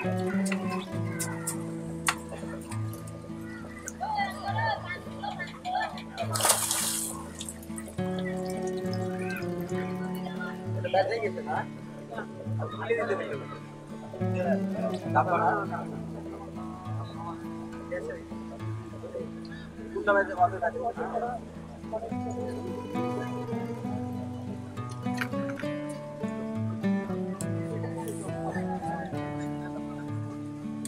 যাবে